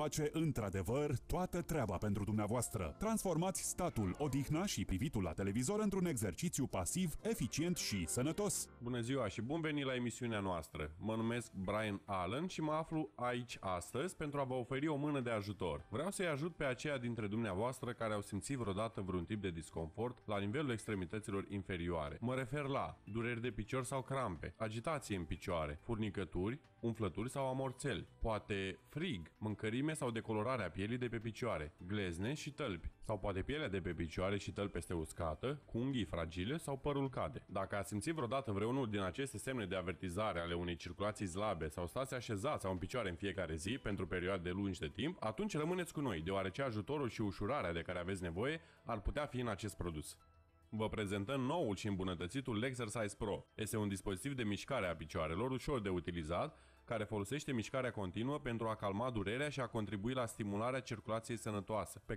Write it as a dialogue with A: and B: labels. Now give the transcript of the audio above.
A: face într-adevăr toată treaba pentru dumneavoastră. Transformați statul, odihna și privitul la televizor într-un exercițiu pasiv, eficient și sănătos.
B: Bună ziua și bun venit la emisiunea noastră. Mă numesc Brian Allen și mă aflu aici astăzi pentru a vă oferi o mână de ajutor. Vreau să-i ajut pe aceia dintre dumneavoastră care au simțit vreodată vreun tip de disconfort la nivelul extremităților inferioare. Mă refer la dureri de picior sau crampe, agitație în picioare, furnicături, umflături sau amorțeli, poate frig, mâncărime sau decolorarea pielii de pe picioare, glezne și tălpi, sau poate pielea de pe picioare și tălpi este uscată, cu unghii fragile sau părul cade. Dacă ați simțit vreodată vreunul din aceste semne de avertizare ale unei circulații slabe sau stați așezați sau în picioare în fiecare zi pentru perioade de lungi de timp, atunci rămâneți cu noi, deoarece ajutorul și ușurarea de care aveți nevoie ar putea fi în acest produs. Vă prezentăm noul și îmbunătățitul Lexercise Pro. Este un dispozitiv de mișcare a picioarelor ușor de utilizat, care folosește mișcarea continuă pentru a calma durerea și a contribui la stimularea circulației sănătoase, pe